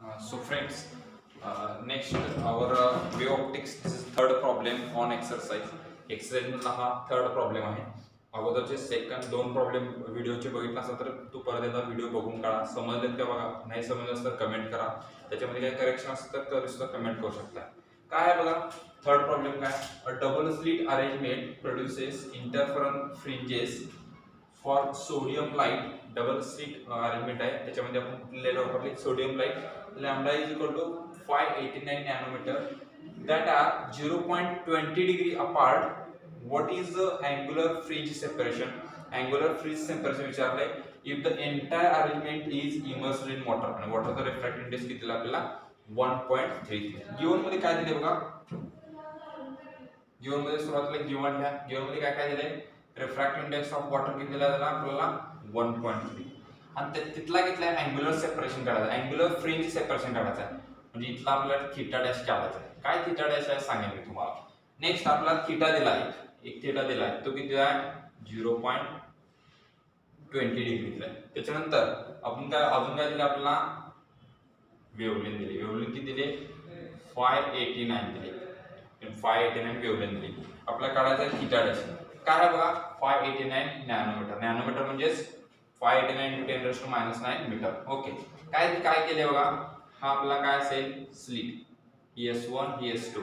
Uh, so friends, uh, next our uh, way optics this is third problem on exercise. Exercise मधला हा third problem आहे. अगोदरचे second दोन problem व्हिडिओचे बघितला असा तर तू परत एकदा व्हिडिओ बघून काढा. समजलेत का बघा? नाही समजलं तर कमेंट करा. त्याच्यामध्ये काही करेक्शन असेल तर सुद्धा कमेंट करू शकता. काय आहे बघा? थर्ड प्रॉब्लेम काय? A double slit arrangement produces interference fringes for sodium light double slit arrangement आहे त्याच्यामध्ये आपण कुठली लाइट वापरली sodium light lambda is equal to five eighty nine nanometre that are zero point twenty degree apart what is the angular fringe separation angular fringe separation विचारलंय if the entire arrangement is immersed in water आणि वॉटरचा refractive index किती दिला आपल्याला? One point three गिवनमध्ये काय दिले बघा? गिवनमध्ये सुरुवातीला given घ्या. गिवनमध्ये काय काय दिलंय? रिफ्रॅक्टिव्ह इंडेक्स ऑफ वॉटर किती दिला त्याला आपल्याला? वन पॉईंट थ्री आणि ते- तिथला घेतला अँग्युलर सेपरेशन काढायचं. अँग्युलर फ्रेंज सेपरेशन काढायचं आहे. म्हणजे इथला आपल्याला थिटा डॅश काढायचा आहे. काय थिटा डॅश आहे? सांगेल मी तुम्हाला. नेक्स्ट आपल्याला थिटा दिला आहे. एक थिटा दिला आहे. तो किती आहे? झिरो पॉईंट ट्वेंटी डिग्री दिलाय त्याच्यानंतर आपण काय अजून काय दिलं आपल्याला? वेवलेन दिली. वेवलेन किती दिले? फाय एटी नाईन दिले. फाय एटी नाईन वेवलेन दिली. आपल्याला काढायचं आहे थिटा डॅश काय आहे बघा? Five eighty nine nanometre nanometre म्हणजेच five eighty nine ten to minus nine metre okay काय काय केले बघा? हा आपला काय असेल? स्लीप एस वन ही एस टू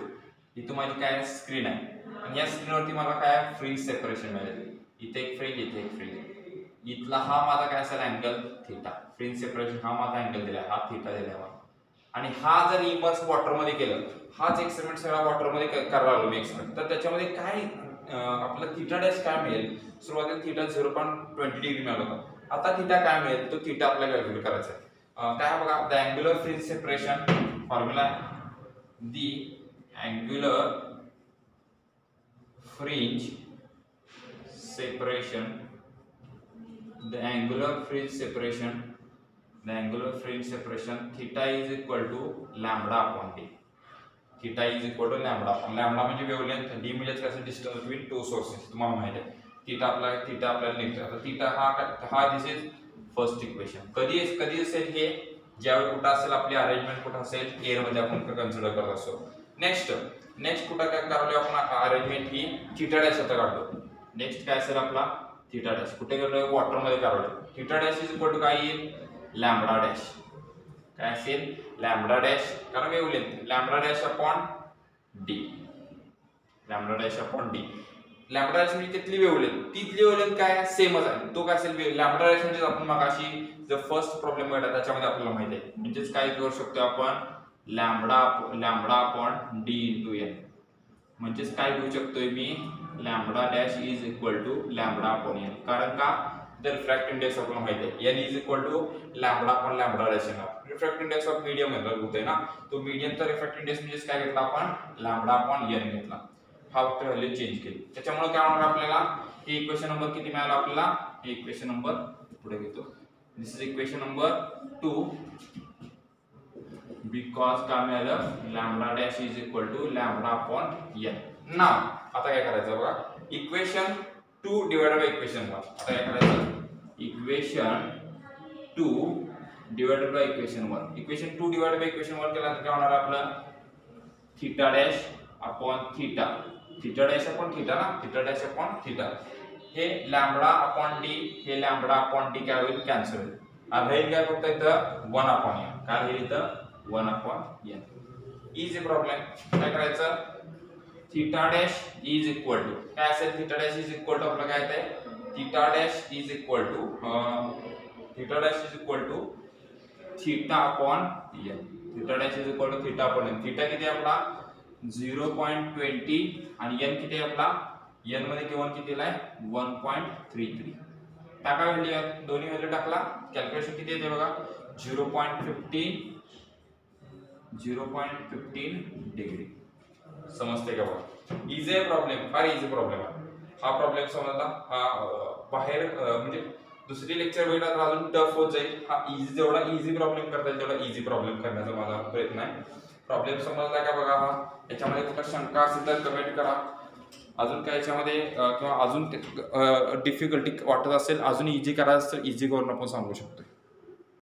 ही तुम्हाला काय स्क्रीन आहे. आणि या स्क्रीनवरती मला काय फ्रीज सेपरेशन मिळेल. इथे एक फ्रीज इथे एक फ्रीज इथला हा माझा काय असेल? अँगल थिटा फ्रीज सेपरेशन हा माझा अँगल दिला हा थिटा दिला मला. आणि हा जर इमर्स वॉटरमध्ये केलं हाच एक्सपेरिमेंट सगळा वॉटरमध्ये करायला लागलो मी एक्सपेरिमेंट तर त्याच्यामध्ये काय आपलं थिटा डॅश काय मिळेल? सुरुवातीला theta zero point twenty degree मिळाला होता. आता थिटा काय मिळेल? तो थिटा आपल्याला कॅल्क्युलेट करायचा आहे. काय बघा? The angular fringe separation formula the angular fringe separation the angular fringe separation the angular fringe separation theta is equal to lambda upon d theta is equal to lambda upon म्हणजे wavelength D म्हणजे कसं distance between two sources तुम्हाला माहिती आहे. Theta आपला theta आपल्याला निघतो आता थीटा हा हा दिस इज फर्स्ट इक्वेशन कधी कधी असेल हे? ज्यावेळी कुठं असेल आपली अरेंजमेंट कुठं असेल एअरमध्ये आपण कन्सिडर करत असतो. नेक्स्ट नेक्स्ट कुठं काय करावं आपण? अरेंजमेंट ही थिटा डॅश आता काढतो नेक्स्ट काय असेल आपला? थिटा डॅश कुठे गेलो वॉटरमध्ये काढलो theta dash is equal to काय येईल? लॅम्बडा डॅश काय असेल? Lambda dash. कारण wavelength lambda dash upon D. Lambda dash upon D. Lambda dash म्हणजे तिथली वेवलेंथ तिथली वेवलेंथ काय? सेमच आहे. तो काय असेल? लॅम्बडा डॅश म्हणजे आपण मग अशी जर फर्स्ट प्रॉब्लेम बघितला त्याच्यामध्ये आपल्याला माहिती आहे. म्हणजेच काय करू शकतो आपण? Lambda lambda upon D into N म्हणजेच काय घेऊ शकतोय मी? Lambda dash is equal to lambda upon N कारण का? द रिफ्रॅक्ट इंडेक्स आपल्याला माहिती आहे. N is equal to lambda upon lambda dash refract index of medium होतोय ना? तो मीडियमचा रिफ्रॅक्ट इंडेक्स म्हणजेच काय घेतला आपण? लॅम्बडा अपॉन एन घेतला. हा फक्त व्हॅल्यू चेंज केली. त्याच्यामुळे काय होणार आपल्याला? हे इक्वेशन नंबर किती मिळाला आपल्याला? हे इक्वेशन नंबर पुढे घेतो. This is equation number two because काय मिळालं? Lambda dash is equal to lambda upon N ना आता काय करायचं बघा? Equation two divide by equation one. आता काय करायचं? Equation two divided by equation one. Equation two divide by equation one केल्यानंतर काय होणार आपलं? Theta dash upon theta. Theta dash upon theta ना? Theta dash upon theta. हे लॅम्बडा अपॉन डी हे लॅम्बडा अपॉन डी काय होईल? कॅन्सल होईल. राहील काय फक्त इथं वन अपॉन एन काय राहील इथं? One upon N is problem काय करायचं? Theta dash is equal to, काय असेल theta dash is equal to आपलं काय येतंय theta dash is equal to theta dash is equal to theta upon N theta dash is equal to theta upon theta किती आहे आपला? Zero point twenty आणि N किती आहे आपला? एन मध्ये किंवा किती आहे? One point three three. टाका व्हॅल्यू आहे टाकला कॅल्क्युलेशन किती येते बघा? Zero point fifteen zero point fifteen degree. समजते का बघा? इझी आहे प्रॉब्लेम फार इझी प्रॉब्लेम आहे. हा प्रॉब्लेम समजला हा बाहेर म्हणजे दुसरी लेक्चर वेळेला तर अजून टफ होत जाईल. हा इझी जेवढा इझी प्रॉब्लेम करता येईल तेवढा इझी प्रॉब्लेम करण्याचा माझा प्रयत्न आहे. प्रॉब्लेम समजला का बघा हा? याच्यामध्ये कुठं शंका असेल तर कमेंट करा. अजून काय याच्यामध्ये किंवा अजून डिफिकल्टी वाटत असेल अजून इझी करायचं असेल इझी करून आपण सांगू शकतो